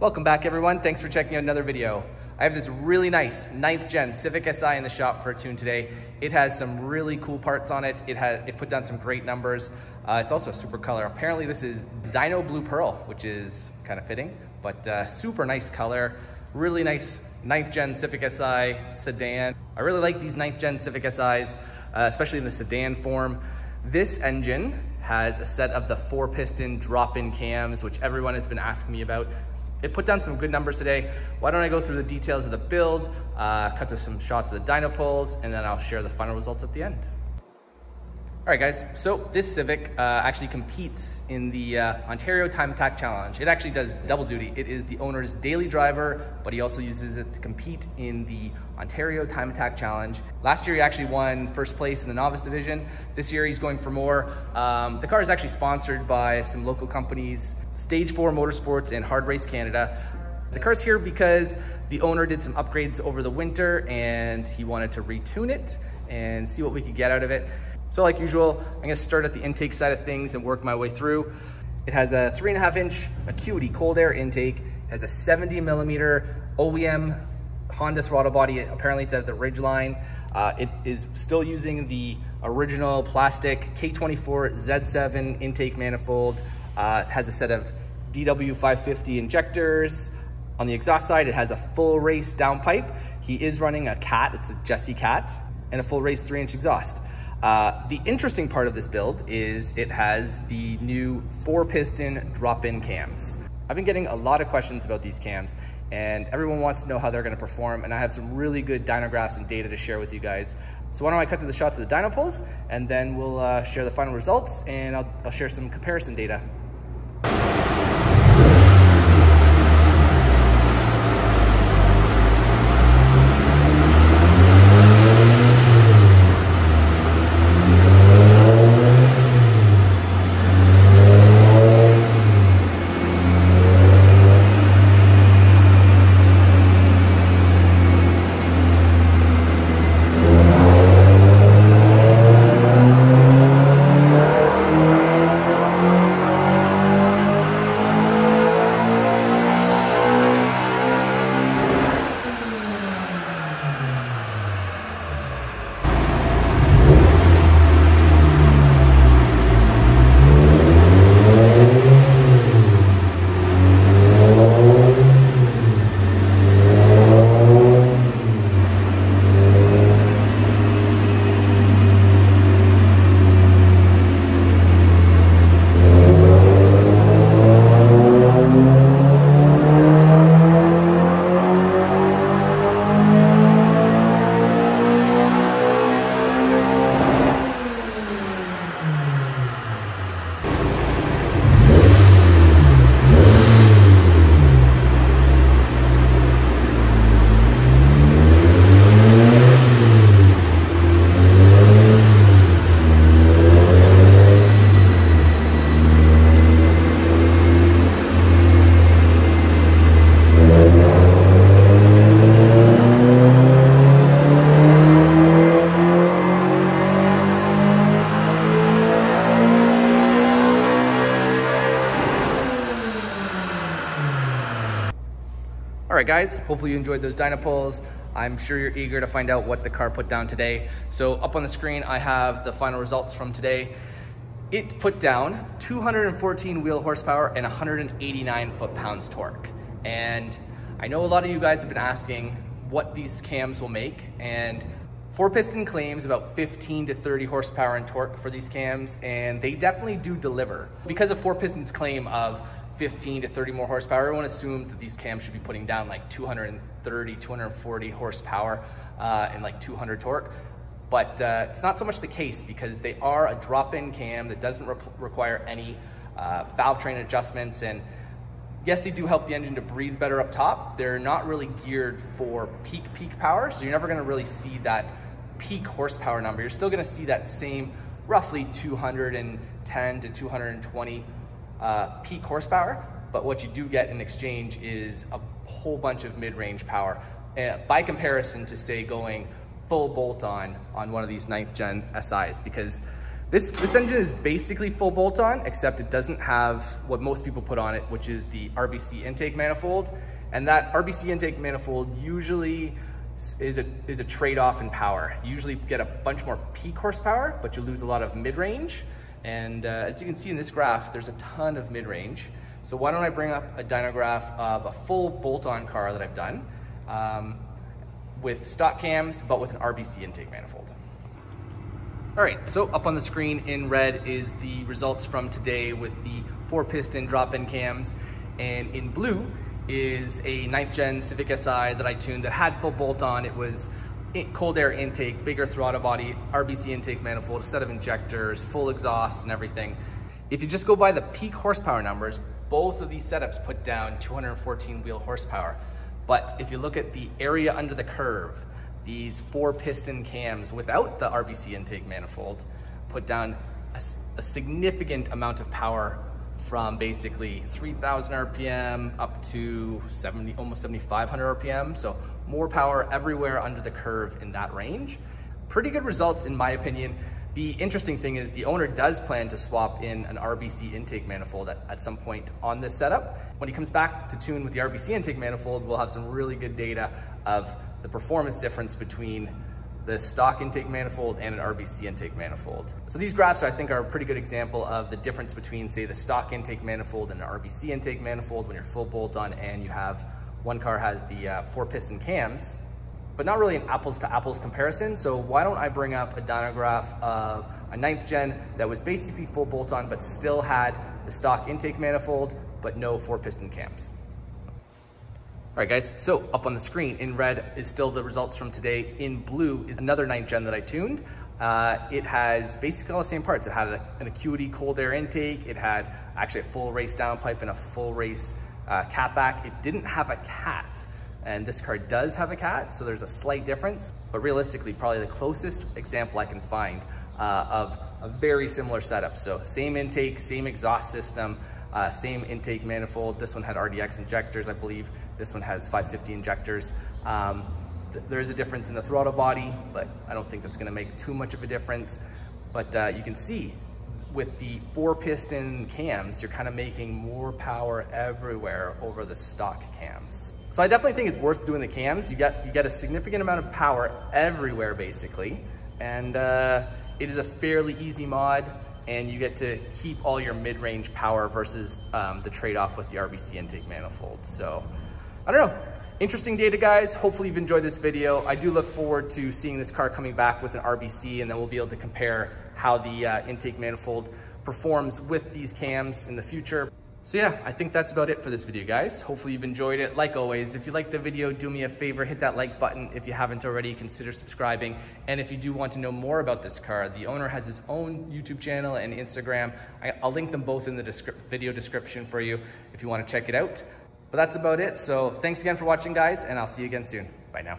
Welcome back everyone. Thanks for checking out another video. I have this really nice 9th gen Civic Si in the shop for a tune today. It has some really cool parts on it. It has it put down some great numbers. Uh, it's also a super color. Apparently this is Dyno Blue Pearl, which is kind of fitting, but uh, super nice color. Really nice 9th gen Civic Si sedan. I really like these 9th gen Civic Si's, uh, especially in the sedan form. This engine has a set of the four piston drop-in cams, which everyone has been asking me about. It put down some good numbers today. Why don't I go through the details of the build, uh, cut to some shots of the dyno and then I'll share the final results at the end. All right, guys, so this Civic uh, actually competes in the uh, Ontario Time Attack Challenge. It actually does double duty. It is the owner's daily driver, but he also uses it to compete in the Ontario Time Attack Challenge. Last year, he actually won first place in the novice division. This year, he's going for more. Um, the car is actually sponsored by some local companies, Stage 4 Motorsports and Hard Race Canada. The car's here because the owner did some upgrades over the winter and he wanted to retune it and see what we could get out of it. So like usual, I'm gonna start at the intake side of things and work my way through. It has a three and a half inch Acuity cold air intake, has a 70 millimeter OEM Honda throttle body. Apparently it's at the Ridgeline. Uh, it is still using the original plastic K24 Z7 intake manifold. Uh, it has a set of DW550 injectors. On the exhaust side, it has a full race downpipe. He is running a cat, it's a GESI cat, and a full race three inch exhaust. Uh, the interesting part of this build is it has the new four piston drop-in cams. I've been getting a lot of questions about these cams and everyone wants to know how they're gonna perform and I have some really good dynographs and data to share with you guys. So why don't I cut to the shots of the dyno pulls and then we'll uh, share the final results and I'll, I'll share some comparison data. Right, guys, hopefully you enjoyed those dyno pulls. I'm sure you're eager to find out what the car put down today. So up on the screen, I have the final results from today. It put down 214 wheel horsepower and 189 foot-pounds torque. And I know a lot of you guys have been asking what these cams will make, and Four Piston claims about 15 to 30 horsepower and torque for these cams, and they definitely do deliver. Because of Four Piston's claim of 15 to 30 more horsepower. Everyone assumes that these cams should be putting down like 230, 240 horsepower uh, and like 200 torque. But uh, it's not so much the case because they are a drop-in cam that doesn't re require any uh, valve train adjustments. And yes, they do help the engine to breathe better up top. They're not really geared for peak, peak power. So you're never gonna really see that peak horsepower number. You're still gonna see that same roughly 210 to 220 uh, peak horsepower, but what you do get in exchange is a whole bunch of mid-range power uh, by comparison to say going full bolt on on one of these ninth gen SIs because This, this engine is basically full bolt-on, except it doesn't have what most people put on it, which is the RBC intake manifold. And that RBC intake manifold usually is a, is a trade-off in power. You usually get a bunch more peak horsepower, but you lose a lot of mid-range. And uh, as you can see in this graph, there's a ton of mid-range. So why don't I bring up a dynograph of a full bolt-on car that I've done um, with stock cams, but with an RBC intake manifold. All right, so up on the screen in red is the results from today with the four piston drop-in cams. And in blue is a ninth gen Civic Si that I tuned that had full bolt on. It was cold air intake, bigger throttle body, RBC intake manifold, a set of injectors, full exhaust and everything. If you just go by the peak horsepower numbers, both of these setups put down 214 wheel horsepower. But if you look at the area under the curve, these four piston cams without the RBC intake manifold put down a, a significant amount of power from basically 3000 RPM up to 70, almost 7500 RPM. So more power everywhere under the curve in that range. Pretty good results in my opinion. The interesting thing is the owner does plan to swap in an RBC intake manifold at, at, some point on this setup. When he comes back to tune with the RBC intake manifold, we'll have some really good data of the performance difference between the stock intake manifold and an RBC intake manifold. So these graphs I think are a pretty good example of the difference between say the stock intake manifold and an RBC intake manifold when you're full bolt on and you have one car has the uh, four piston cams, but not really an apples to apples comparison. So why don't I bring up a dynograph of a ninth gen that was basically full bolt on but still had the stock intake manifold but no four piston cams. All right guys, so up on the screen in red is still the results from today. In blue is another ninth gen that I tuned. Uh, it has basically all the same parts. It had a, an Acuity cold air intake. It had actually a full race downpipe and a full race uh, catback. It didn't have a cat. And this car does have a cat, so there's a slight difference. But realistically, probably the closest example I can find uh, of a very similar setup. So same intake, same exhaust system, uh, same intake manifold. This one had RDX injectors, I believe. This one has 550 injectors. Um, th there is a difference in the throttle body, but I don't think that's gonna make too much of a difference. But uh, you can see with the four piston cams, you're kind of making more power everywhere over the stock cams. So I definitely think it's worth doing the cams. You get, you get a significant amount of power everywhere basically. And uh, it is a fairly easy mod and you get to keep all your mid-range power versus um, the trade-off with the RBC intake manifold. So I don't know, interesting data guys. Hopefully you've enjoyed this video. I do look forward to seeing this car coming back with an RBC and then we'll be able to compare how the uh, intake manifold performs with these cams in the future. So yeah, I think that's about it for this video, guys. Hopefully you've enjoyed it. Like always, if you liked the video, do me a favor, hit that like button. If you haven't already, consider subscribing. And if you do want to know more about this car, the owner has his own YouTube channel and Instagram. I'll link them both in the descri video description for you if you want to check it out. But that's about it. So thanks again for watching, guys, and I'll see you again soon. Bye now.